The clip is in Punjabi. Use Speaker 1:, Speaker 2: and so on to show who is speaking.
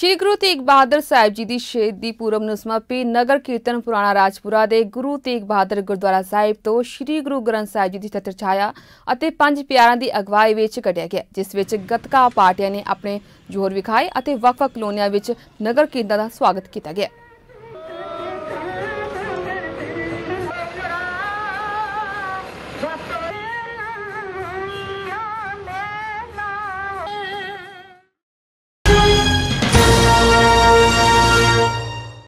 Speaker 1: ਸ਼੍ਰੀ ਗੁਰੂ ਤੇਗ ਬਹਾਦਰ ਸਾਹਿਬ ਜੀ ਦੀ ਸ਼ਹੀਦ ਦੀ ਪੂਰਬ ਨੂੰ ਸਮਰਪਿਤ ਨਗਰ ਕੀਰਤਨ ਪੁਰਾਣਾ ਰਾਜਪੁਰਾ ਦੇ ਗੁਰੂ ਤੇਗ ਬਹਾਦਰ ਗੁਰਦੁਆਰਾ ਸਾਹਿਬ ਤੋਂ ਸ਼੍ਰੀ ਗੁਰੂ ਗ੍ਰੰਥ ਸਾਹਿਬ ਜੀ ਦੀ ਛਤਰ ਛਾਇਆ ਅਤੇ ਪੰਜ ਪਿਆਰਾਂ ਦੀ ਅਗਵਾਈ ਵਿੱਚ ਕੱਢਿਆ ਗਿਆ, ਜਿਸ ਵਿੱਚ ਗੱਤਕਾ ਪਾਰਟੀਆਂ ਨੇ ਆਪਣੇ ਜੋਰ ਵਿਖਾਏ ਅਤੇ ਵੱਖ-ਵੱਖ ਕਲੋਨੀਆਂ ਵਿੱਚ ਨਗਰ ਕੀਰਤਨ ਦਾ ਸਵਾਗਤ ਕੀਤਾ ਗਿਆ।